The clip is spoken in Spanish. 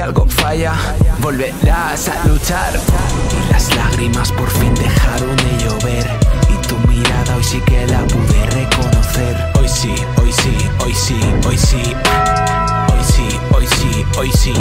si algo falla, volverás a luchar. Y las lágrimas por fin dejaron de llover. Y tu mirada hoy sí que la pude reconocer. Hoy sí, hoy sí, hoy sí, hoy sí. Hoy sí, hoy sí, hoy sí.